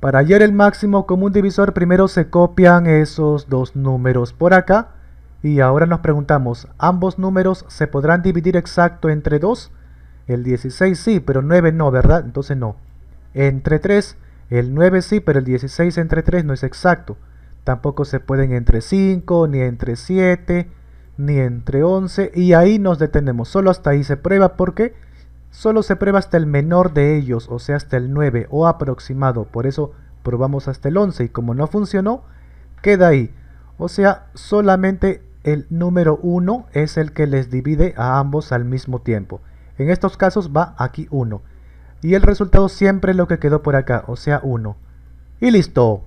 Para hallar el máximo común divisor primero se copian esos dos números por acá y ahora nos preguntamos, ¿ambos números se podrán dividir exacto entre 2? El 16 sí, pero 9 no, ¿verdad? Entonces no. Entre 3, el 9 sí, pero el 16 entre 3 no es exacto. Tampoco se pueden entre 5, ni entre 7, ni entre 11. Y ahí nos detenemos. Solo hasta ahí se prueba porque solo se prueba hasta el menor de ellos, o sea, hasta el 9 o aproximado. Por eso probamos hasta el 11 y como no funcionó, queda ahí. O sea, solamente el número 1 es el que les divide a ambos al mismo tiempo. En estos casos va aquí 1. Y el resultado siempre lo que quedó por acá, o sea 1. Y listo.